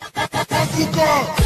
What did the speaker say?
Let's go!